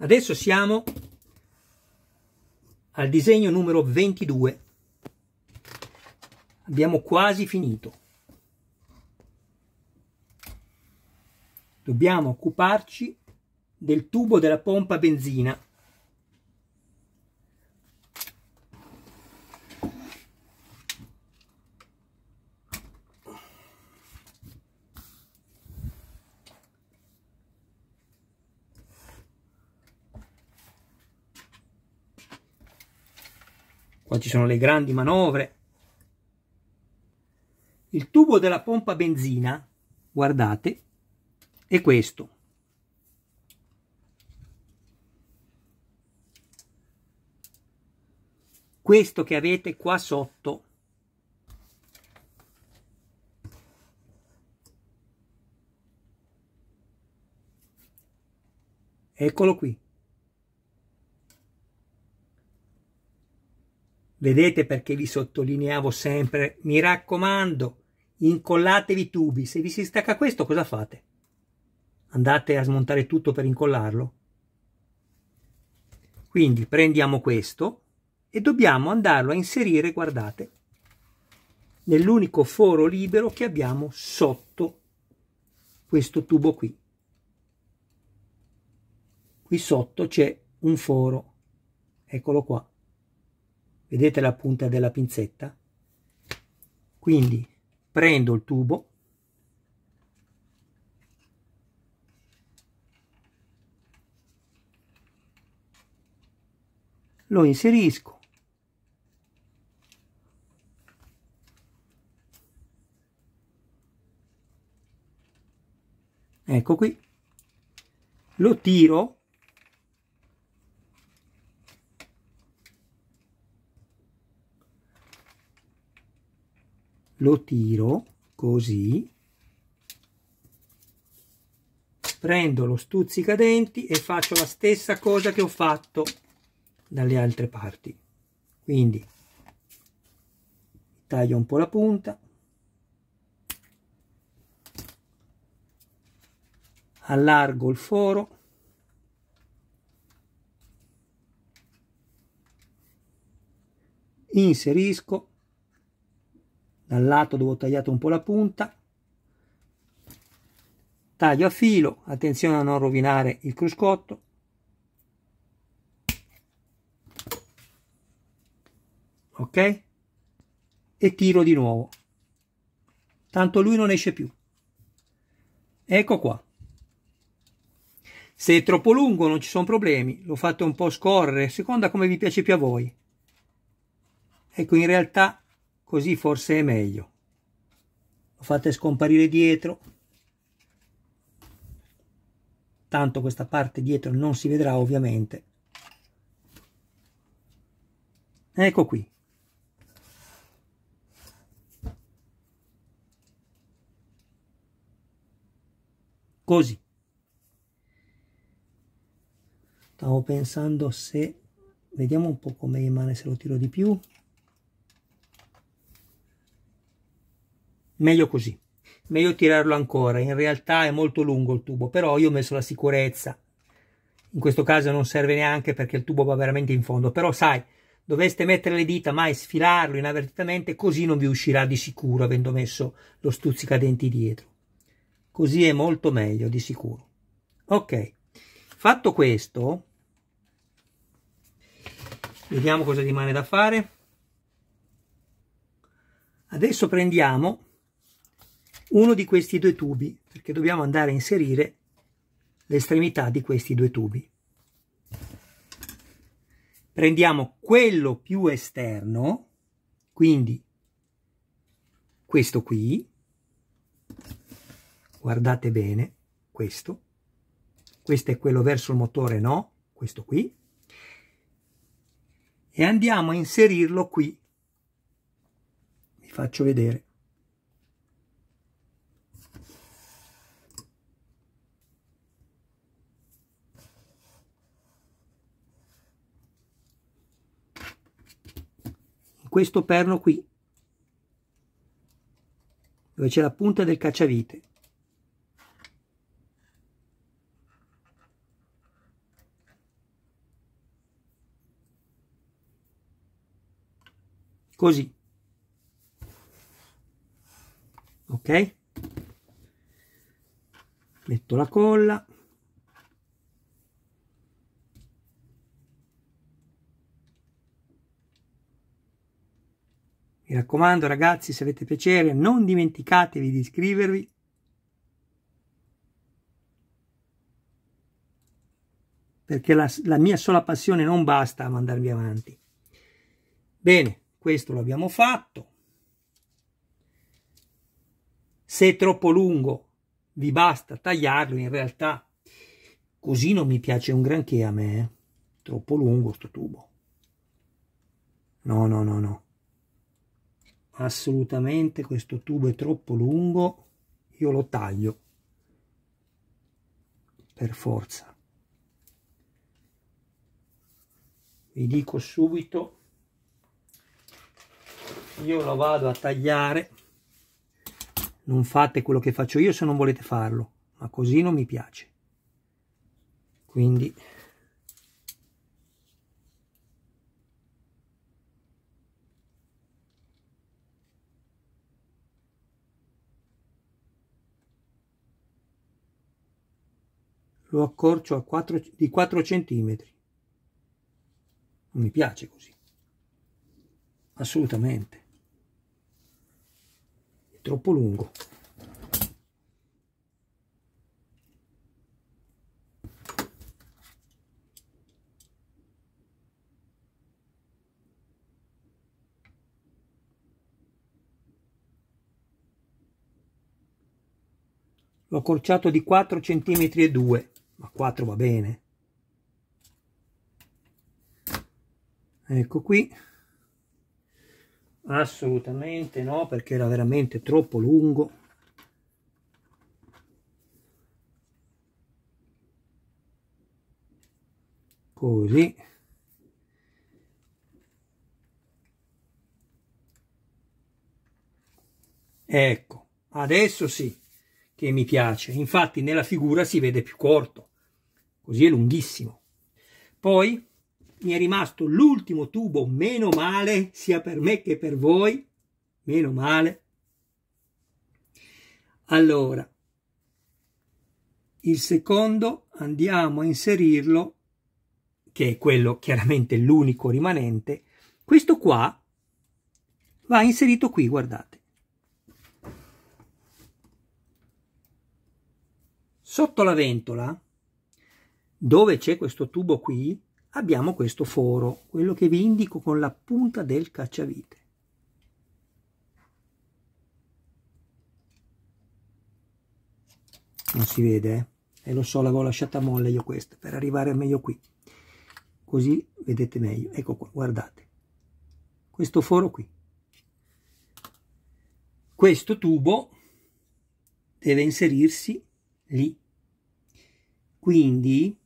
[SPEAKER 1] Adesso siamo al disegno numero 22. Abbiamo quasi finito. Dobbiamo occuparci del tubo della pompa benzina ci sono le grandi manovre. Il tubo della pompa benzina, guardate, è questo. Questo che avete qua sotto. Eccolo qui. Vedete perché vi sottolineavo sempre, mi raccomando, incollatevi i tubi. Se vi si stacca questo, cosa fate? Andate a smontare tutto per incollarlo? Quindi prendiamo questo e dobbiamo andarlo a inserire, guardate, nell'unico foro libero che abbiamo sotto questo tubo qui. Qui sotto c'è un foro, eccolo qua vedete la punta della pinzetta? Quindi prendo il tubo. Lo inserisco. Ecco qui. Lo tiro lo tiro così. Prendo lo stuzzicadenti e faccio la stessa cosa che ho fatto dalle altre parti. Quindi taglio un po' la punta. Allargo il foro. Inserisco dal lato dove ho tagliato un po' la punta. Taglio a filo attenzione a non rovinare il cruscotto. Ok? E tiro di nuovo. Tanto lui non esce più. Ecco qua. Se è troppo lungo non ci sono problemi. Lo fate un po' scorrere seconda come vi piace più a voi. Ecco in realtà così forse è meglio. Lo fate scomparire dietro. Tanto questa parte dietro non si vedrà ovviamente. Ecco qui. Così. Stavo pensando se vediamo un po' come rimane se lo tiro di più meglio così. Meglio tirarlo ancora. In realtà è molto lungo il tubo però io ho messo la sicurezza. In questo caso non serve neanche perché il tubo va veramente in fondo. Però sai doveste mettere le dita mai sfilarlo inavvertitamente così non vi uscirà di sicuro avendo messo lo stuzzicadenti dietro. Così è molto meglio di sicuro. Ok. Fatto questo vediamo cosa rimane da fare. Adesso prendiamo uno di questi due tubi perché dobbiamo andare a inserire l'estremità di questi due tubi. Prendiamo quello più esterno quindi questo qui. Guardate bene questo. Questo è quello verso il motore no? Questo qui. E andiamo a inserirlo qui. Vi faccio vedere questo perno qui, dove c'è la punta del cacciavite. Così. Ok? Metto la colla. Mi raccomando ragazzi, se avete piacere, non dimenticatevi di iscrivervi. Perché la, la mia sola passione non basta a mandarvi avanti. Bene, questo l'abbiamo fatto. Se è troppo lungo, vi basta tagliarlo. In realtà, così non mi piace un granché a me. Eh? Troppo lungo sto tubo. No, no, no, no assolutamente questo tubo è troppo lungo io lo taglio. Per forza. Vi dico subito. Io lo vado a tagliare. Non fate quello che faccio io se non volete farlo ma così non mi piace. Quindi lo accorcio a 4, di 4 cm non mi piace così. Assolutamente. È troppo lungo. L'ho accorciato di 4 cm e 2 ma 4 va bene. Ecco qui. Assolutamente no perché era veramente troppo lungo. Così. Ecco adesso sì che mi piace. Infatti nella figura si vede più corto così è lunghissimo poi mi è rimasto l'ultimo tubo, meno male, sia per me che per voi, meno male. Allora, il secondo andiamo a inserirlo, che è quello chiaramente l'unico rimanente, questo qua va inserito qui, guardate. Sotto la ventola, dove c'è questo tubo qui, abbiamo questo foro, quello che vi indico con la punta del cacciavite. Non si vede, eh? E lo so, l'avevo lasciata molle io questa, per arrivare meglio qui. Così vedete meglio. Ecco qua, guardate. Questo foro qui. Questo tubo deve inserirsi lì. Quindi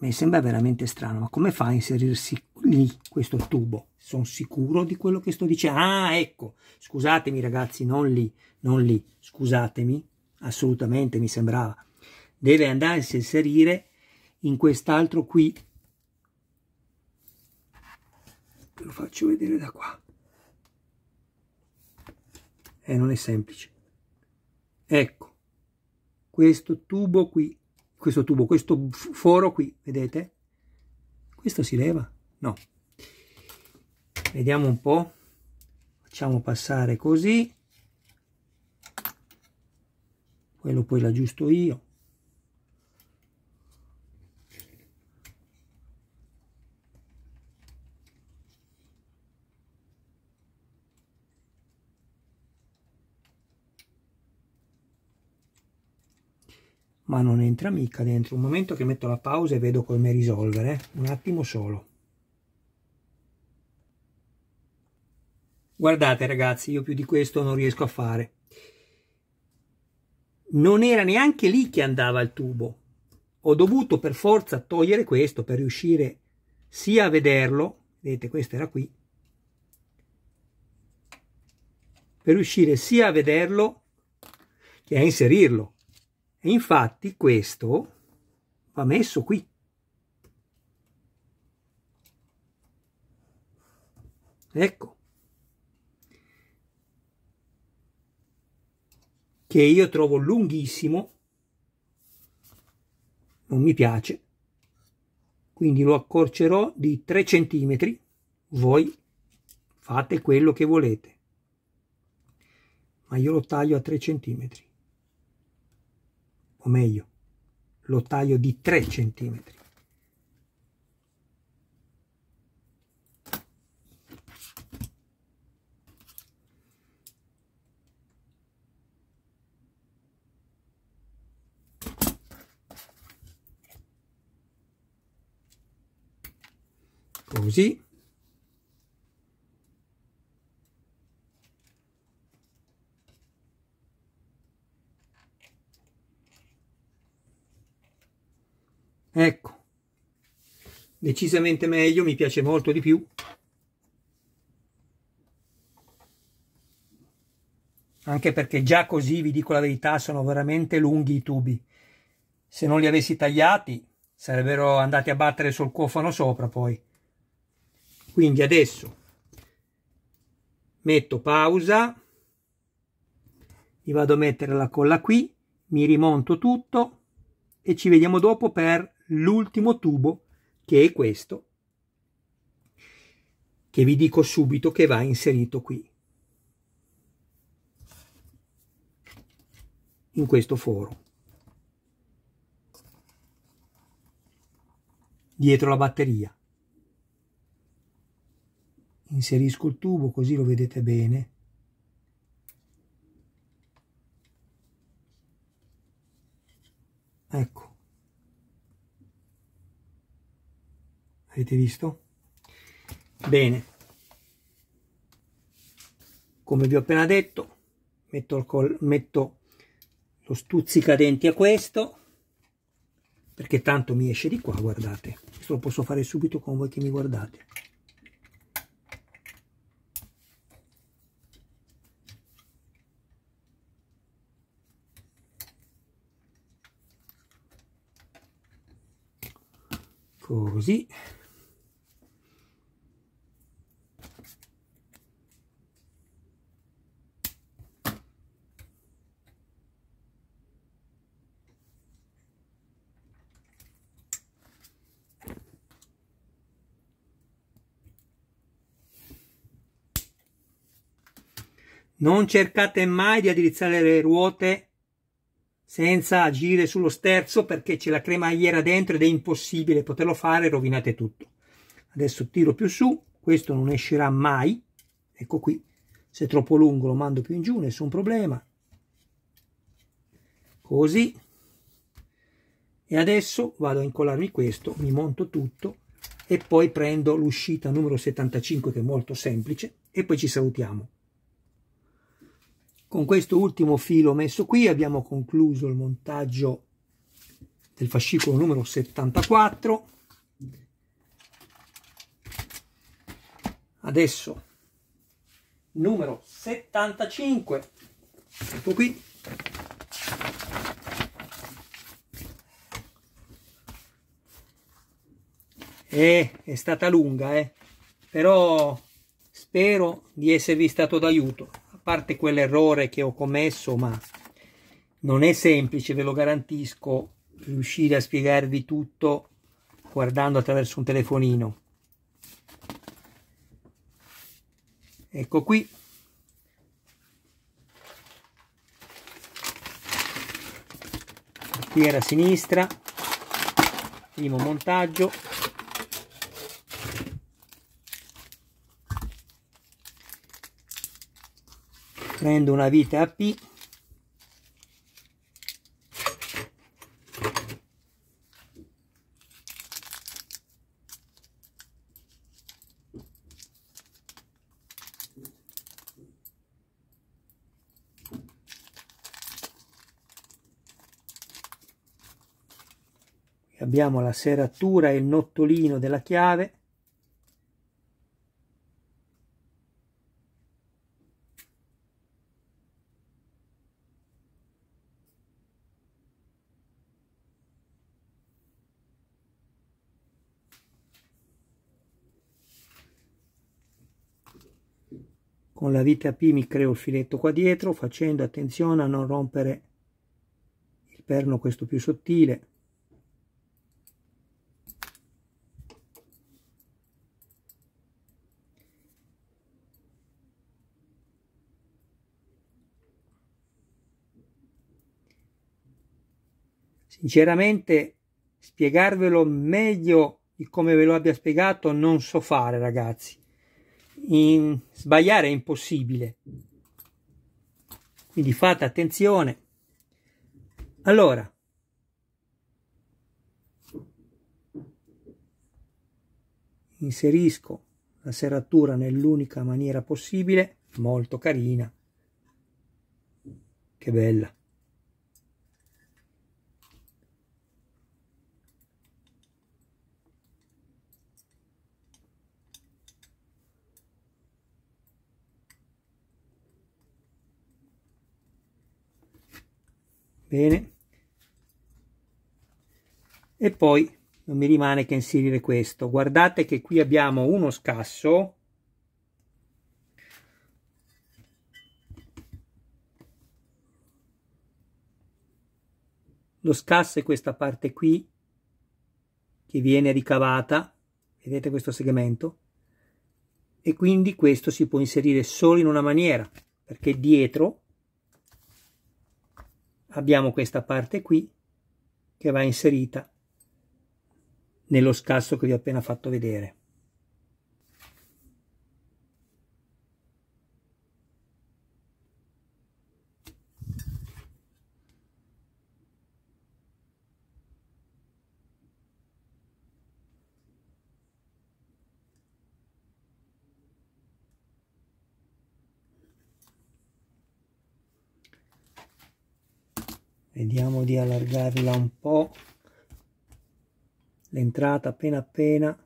[SPEAKER 1] mi sembra veramente strano, ma come fa a inserirsi lì questo tubo? Sono sicuro di quello che sto dicendo. Ah, ecco, scusatemi ragazzi, non lì, non lì, scusatemi, assolutamente mi sembrava. Deve andarsi a inserire in quest'altro qui. Ve lo faccio vedere da qua. E eh, non è semplice. Ecco, questo tubo qui questo tubo, questo foro qui, vedete? Questo si leva? No. Vediamo un po'. Facciamo passare così. Quello poi l'aggiusto io. Ma non entra mica dentro. Un momento che metto la pausa e vedo come risolvere, un attimo solo. Guardate ragazzi, io più di questo non riesco a fare. Non era neanche lì che andava il tubo. Ho dovuto per forza togliere questo per riuscire sia a vederlo, vedete questo era qui, per riuscire sia a vederlo che a inserirlo. E infatti questo va messo qui. Ecco. Che io trovo lunghissimo. Non mi piace. Quindi lo accorcerò di 3 cm. Voi fate quello che volete. Ma io lo taglio a 3 centimetri o meglio, lo taglio di 3 cm. Così. Ecco, decisamente meglio mi piace molto di più. Anche perché già così vi dico la verità sono veramente lunghi i tubi. Se non li avessi tagliati sarebbero andati a battere sul cofano sopra poi. Quindi adesso metto pausa. Mi vado a mettere la colla qui mi rimonto tutto e ci vediamo dopo per l'ultimo tubo che è questo che vi dico subito che va inserito qui. In questo foro. Dietro la batteria. Inserisco il tubo così lo vedete bene. Ecco avete visto? Bene. Come vi ho appena detto metto, il col, metto lo stuzzicadenti a questo perché tanto mi esce di qua guardate. Questo lo posso fare subito con voi che mi guardate. Così Non cercate mai di addrizzare le ruote senza agire sullo sterzo perché c'è la cremagliera dentro ed è impossibile poterlo fare, rovinate tutto. Adesso tiro più su, questo non escerà mai, ecco qui, se è troppo lungo lo mando più in giù, nessun problema. Così. E adesso vado a incollarmi questo, mi monto tutto e poi prendo l'uscita numero 75 che è molto semplice e poi ci salutiamo. Con questo ultimo filo messo qui abbiamo concluso il montaggio del fascicolo numero 74. Adesso numero 75, ecco qui. E è stata lunga, eh? però spero di esservi stato d'aiuto parte quell'errore che ho commesso, ma non è semplice, ve lo garantisco, riuscire a spiegarvi tutto guardando attraverso un telefonino. Ecco qui. Qui era a sinistra, primo montaggio, prendo una vite AP abbiamo la serratura e il nottolino della chiave con la vite AP mi creo il filetto qua dietro facendo attenzione a non rompere il perno questo più sottile. Sinceramente spiegarvelo meglio di come ve lo abbia spiegato non so fare ragazzi in, sbagliare è impossibile. Quindi fate attenzione. Allora, inserisco la serratura nell'unica maniera possibile, molto carina. Che bella. Bene. E poi non mi rimane che inserire questo. Guardate che qui abbiamo uno scasso. Lo scasso è questa parte qui che viene ricavata. Vedete questo segmento? E quindi questo si può inserire solo in una maniera perché dietro abbiamo questa parte qui che va inserita nello scasso che vi ho appena fatto vedere. Vediamo di allargarla un po' l'entrata appena appena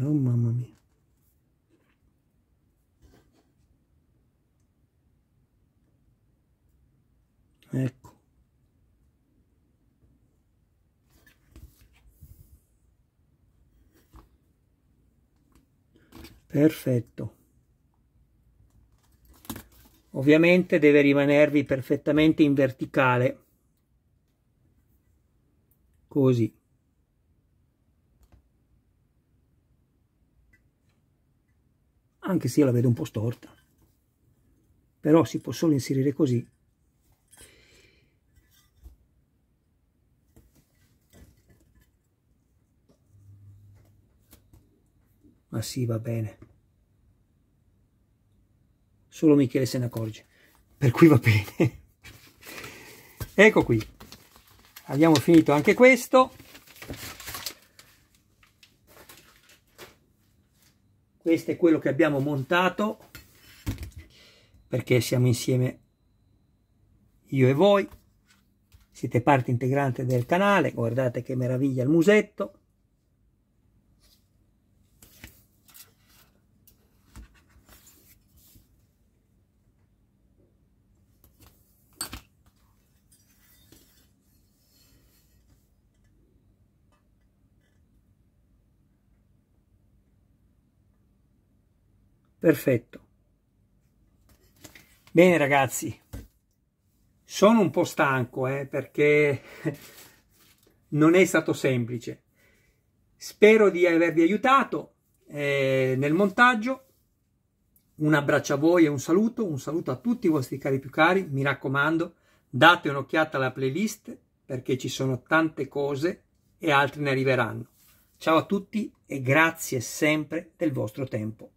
[SPEAKER 1] oh mamma mia ecco perfetto. Ovviamente deve rimanervi perfettamente in verticale. Così. Anche se io la vedo un po' storta. Però si può solo inserire così ma sì va bene. Solo Michele se ne accorge per cui va bene. Ecco qui. Abbiamo finito anche questo. Questo è quello che abbiamo montato perché siamo insieme io e voi. Siete parte integrante del canale guardate che meraviglia il musetto Perfetto. Bene ragazzi, sono un po' stanco eh, perché non è stato semplice. Spero di avervi aiutato eh, nel montaggio. Un abbraccio a voi e un saluto, un saluto a tutti i vostri cari più cari. Mi raccomando, date un'occhiata alla playlist perché ci sono tante cose e altre ne arriveranno. Ciao a tutti e grazie sempre del vostro tempo.